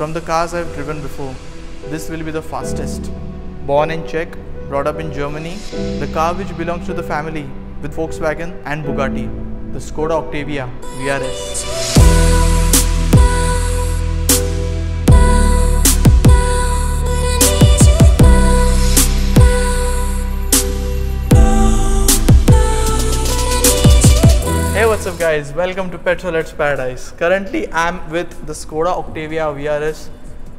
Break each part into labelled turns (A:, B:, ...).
A: From the cars I've driven before, this will be the fastest. Born in Czech, brought up in Germany, the car which belongs to the family with Volkswagen and Bugatti, the Skoda Octavia VRS. Guys welcome to Petrolheads Paradise. Currently I'm with the Skoda Octavia VRS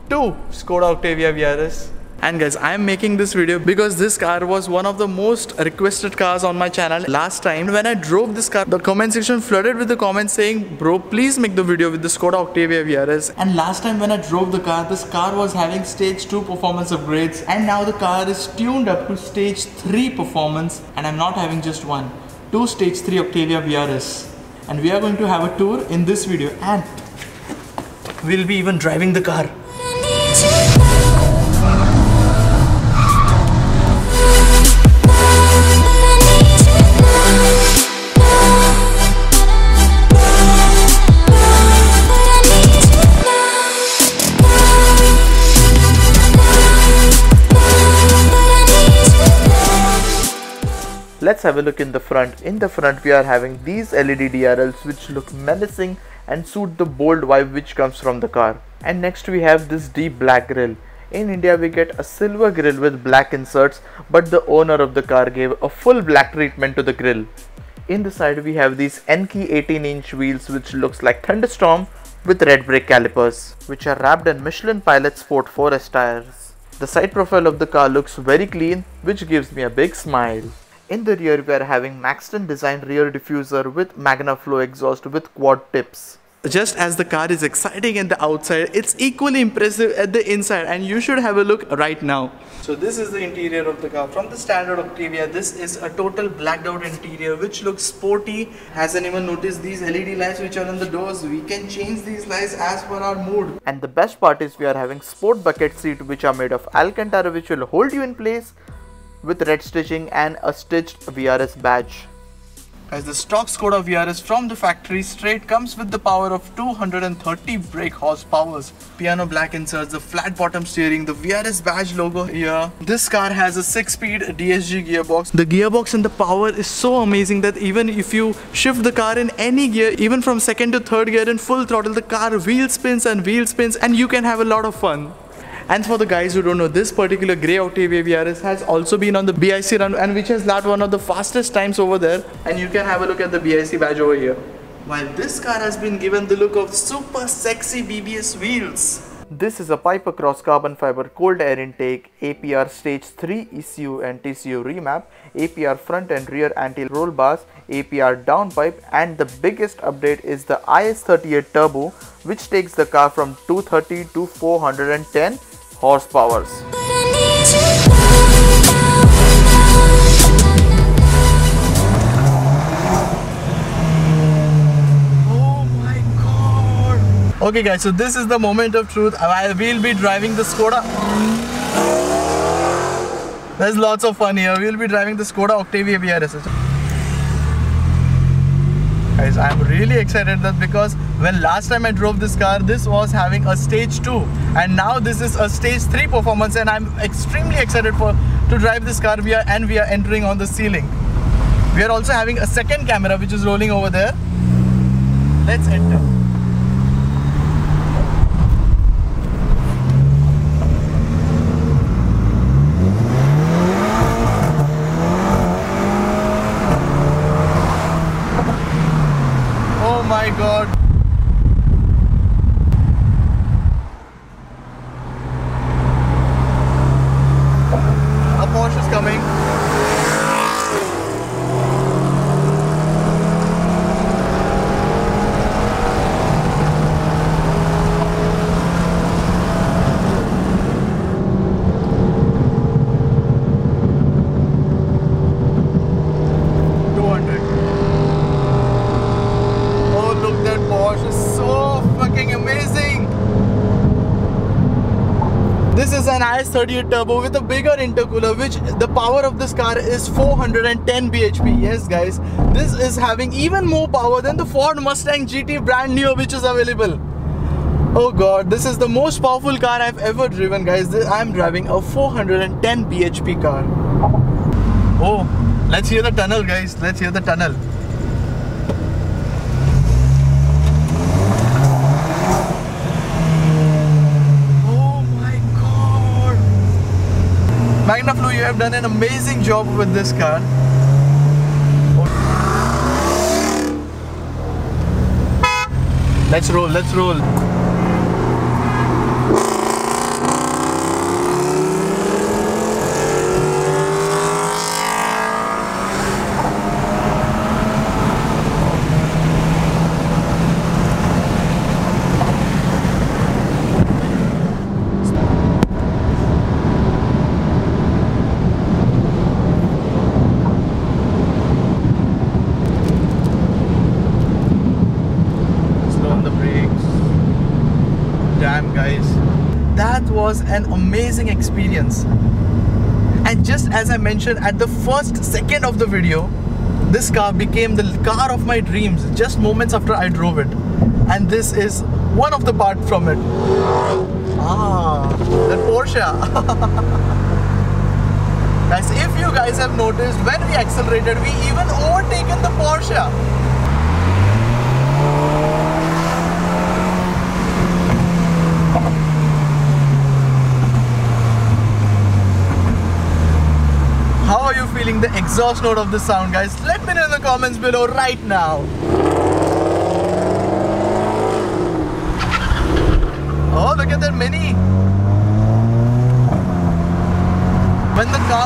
A: 2 Skoda Octavia VRS and guys I am making this video because this car was one of the most requested cars on my channel last time. When I drove this car the comment section flooded with the comments saying bro please make the video with the Skoda Octavia VRS and last time when I drove the car this car was having stage 2 performance upgrades. And now the car is tuned up to stage 3 performance. And I'm not having just one two stage 3 Octavia VRS and we are going to have a tour in this video and we'll be even driving the car Let's have a look in the front. In the front we are having these LED DRLs which look menacing and suit the bold vibe which comes from the car. And next we have this deep black grille. In India we get a silver grille with black inserts but the owner of the car gave a full black treatment to the grille. In the side we have these Enkei 18 inch wheels which looks like Thunderstorm with red brake calipers which are wrapped in Michelin Pilot Sport 4S tires. The side profile of the car looks very clean which gives me a big smile. In the rear we are having Maxton designed rear diffuser with Magnaflow exhaust with quad tips. Just as the car is exciting at the outside, it's equally impressive at the inside and you should have a look right now. So this is the interior of the car. From the standard Octavia, this is a total blacked out interior which looks sporty. Has anyone noticed these LED lights which are on the doors? We can change these lights as per our mood. And the best part is we are having sport bucket seat which are made of Alcantara which will hold you in place with red stitching and a stitched VRS badge. As the stock Skoda VRS from the factory straight comes with the power of 230 brake horsepowers. Piano black inserts, the flat bottom steering, the VRS badge logo here. This car has a 6-speed DSG gearbox. The gearbox and the power is so amazing that even if you shift the car in any gear, even from second to third gear in full throttle, the car wheel spins and wheel spins and you can have a lot of fun. And for the guys who don't know, this particular grey Octavia VRS has also been on the BIC run and which has lapped one of the fastest times over there. And you can have a look at the BIC badge over here. While this car has been given the look of super sexy BBS wheels. This is a Pipercross carbon fiber cold air intake, APR stage 3 ECU and TCU remap, APR front and rear anti-roll bars, APR downpipe and the biggest update is the IS38 turbo which takes the car from 230 to 410 horsepower. Okay guys, so this is the moment of truth. I will be driving the Skoda. There's lots of fun here. We'll be driving the Skoda Octavia VRS. Guys, I'm really excited that because when last time I drove this car, this was having a stage 2 and now this is a stage 3 performance and I'm extremely excited for to drive this car we are, and we are entering on the sea link. We are also having a second camera which is rolling over there. Let's enter. Oh my god. A Porsche is coming. Two hundred. Oh, look, that Porsche is so fucking amazing. This is an IS38 turbo with a bigger intercooler, which the power of this car is 410 bhp. Yes, guys, this is having even more power than the Ford Mustang GT brand new, which is available. Oh god, this is the most powerful car I've ever driven, guys. I'm driving a 410 bhp car. Oh, let's hear the tunnel, guys. Let's hear the tunnel. Oh my god. Magnaflow, you have done an amazing job with this car. Let's roll, let's roll. Damn, guys. That was an amazing experience. And just as I mentioned at the first second of the video, this car became the car of my dreams just moments after I drove it. And this is one of the parts from it. Ah, the Porsche. guys, if you guys have noticed, when we accelerated, we even overtaken the Porsche. How are you feeling the exhaust note of the sound guys? Let me know in the comments below right now. Oh look at that Mini.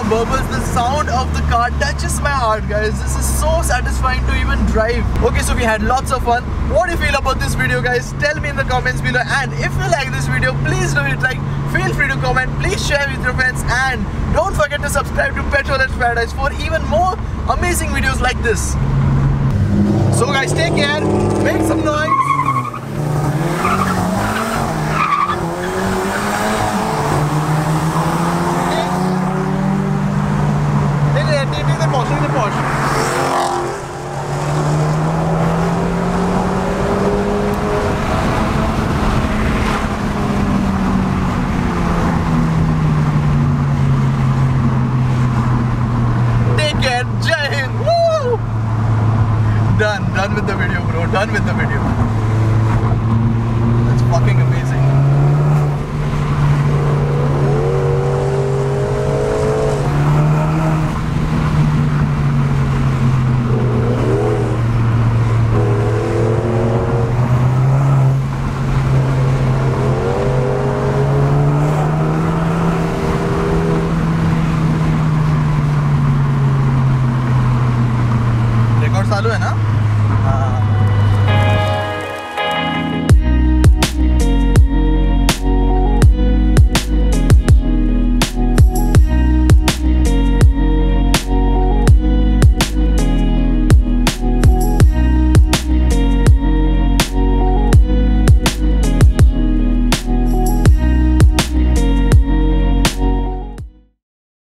A: When the sound of the car touches my heart guys. This is so satisfying to even drive. Okay so we had lots of fun. What do you feel about this video guys? Tell me in the comments below and if you like this video please do it like feel free to comment please share with your friends and don't forget to subscribe to Petrolheads Paradise for even more amazing videos like this so guys take care make some noise